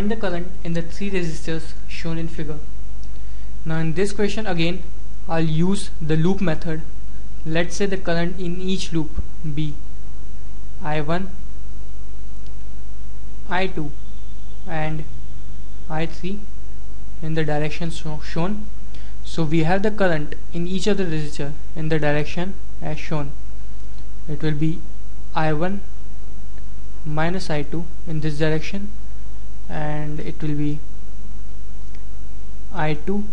Find the current in the three resistors shown in figure. Now in this question again I'll use the loop method. Let's say the current in each loop be I1, I2 and I3 in the direction so shown. So we have the current in each of the resistor in the direction as shown. It will be I1 minus I2 in this direction and it will be I2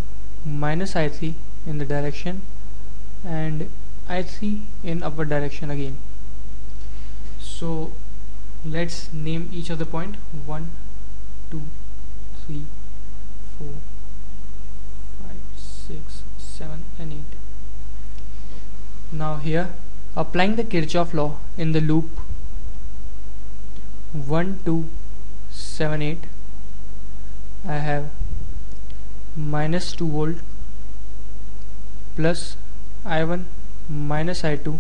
minus I3 in the direction and I3 in upward direction again. So let's name each of the point. 1 2 3 4 5 6 7 and 8 now here applying the Kirchhoff law in the loop. 1 2 7 8 I have minus 2 volt plus I1 minus I2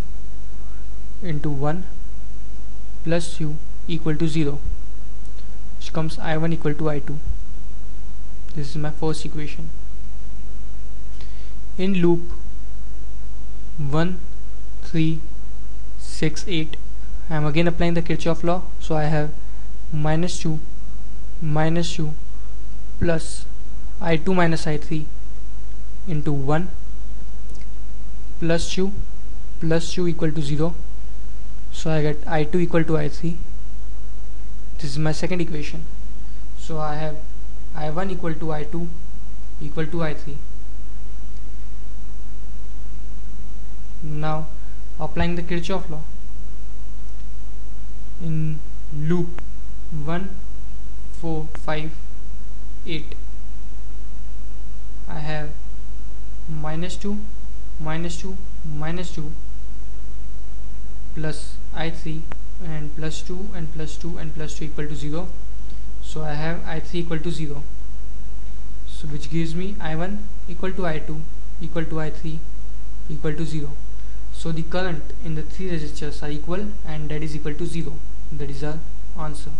into 1 plus u equal to 0 which comes I1 equal to I2 this is my first equation. In loop 1 3 6 8 I am again applying the Kirchhoff law. So I have minus 2 minus 2 plus I2 minus I3 into 1 plus 2 plus 2 equal to 0 so I get I2 equal to I3 this is my second equation. So I have I1 equal to I2 equal to I3 now applying the Kirchhoff law in loop 1 4 5 8 I have minus 2 minus 2 minus 2 plus I3 and plus 2 and plus 2 and plus 2 equal to 0 so I have I3 equal to 0 so which gives me I1 equal to I2 equal to I3 equal to 0 so the current in the three resistors are equal and that is equal to 0 that is our answer